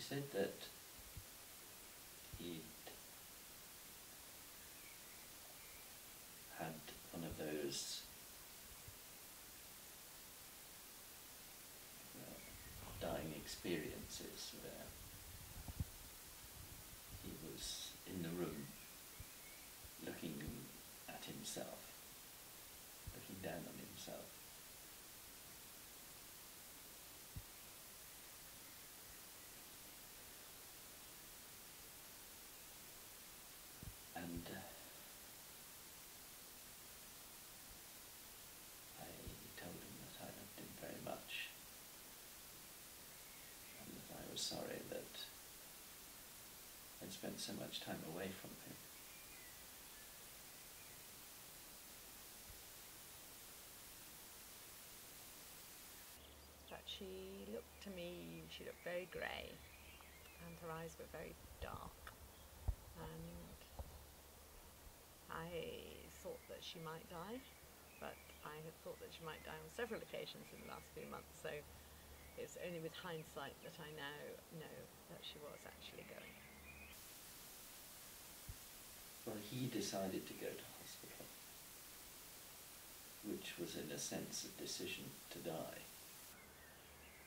He said that he'd had one of those uh, dying experiences where he was in the room looking at himself, looking down on himself. And uh, I told him that I loved him very much and that I was sorry that I'd spent so much time away from him. But she looked to me, she looked very grey, and her eyes were very dark. And I thought that she might die, but I had thought that she might die on several occasions in the last few months, so it's only with hindsight that I now know that she was actually going. Well, he decided to go to hospital, which was in a sense a decision to die.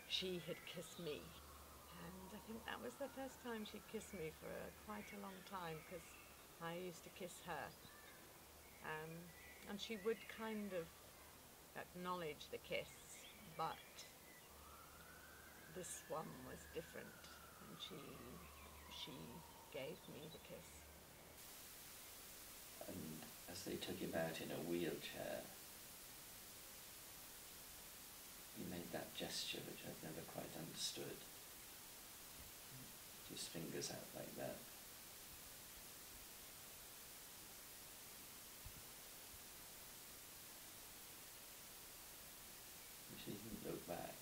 She had kissed me, and I think that was the first time she'd kissed me for a, quite a long time because I used to kiss her. Um, and she would kind of acknowledge the kiss, but this one was different, and she she gave me the kiss. As they took him out in a wheelchair, he made that gesture which I've never quite understood. His fingers out like that. She didn't look back.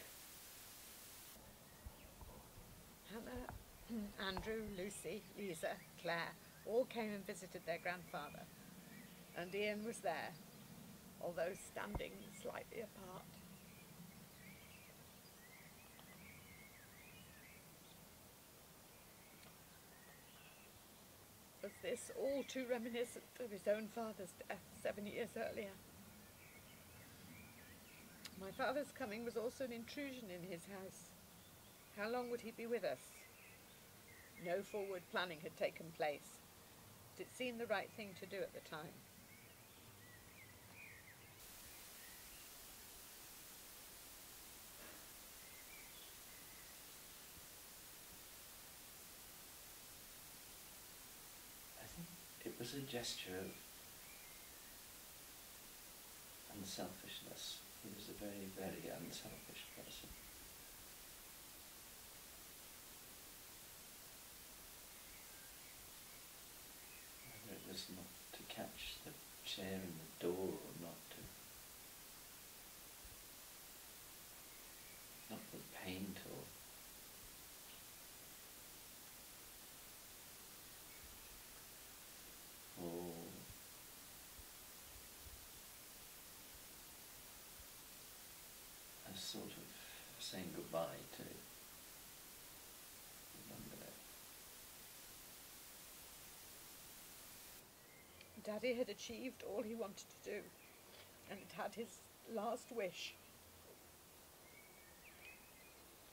Hannah, hmm, Andrew, Lucy, Lisa, Claire all came and visited their grandfather, and Ian was there, although standing slightly apart. Was this all too reminiscent of his own father's death seven years earlier? My father's coming was also an intrusion in his house. How long would he be with us? No forward planning had taken place. But it seemed the right thing to do at the time. Was a gesture of unselfishness. He was a very, very unselfish person. Whether it was not to catch the chair in the door or not not put paint or or a sort of saying goodbye to the bungalow. Daddy had achieved all he wanted to do and had had his last wish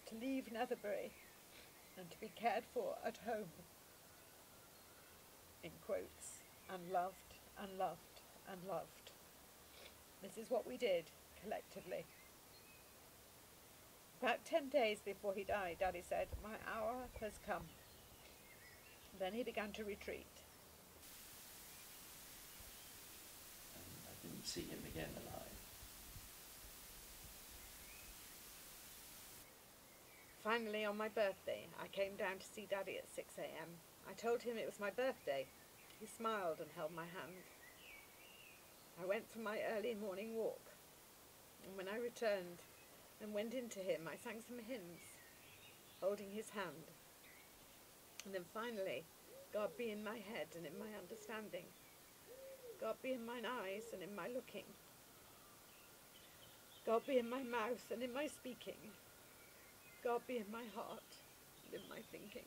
to leave Netherbury and to be cared for at home. In quotes, and loved and loved and loved. This is what we did collectively. About ten days before he died, Daddy said, My hour has come. Then he began to retreat. and I didn't see him again alive. Finally, on my birthday, I came down to see Daddy at 6 a.m. I told him it was my birthday. He smiled and held my hand. I went for my early morning walk, and when I returned and went into him, I sang some hymns, holding his hand. And then finally, God be in my head and in my understanding. God be in mine eyes and in my looking. God be in my mouth and in my speaking. God be in my heart and in my thinking.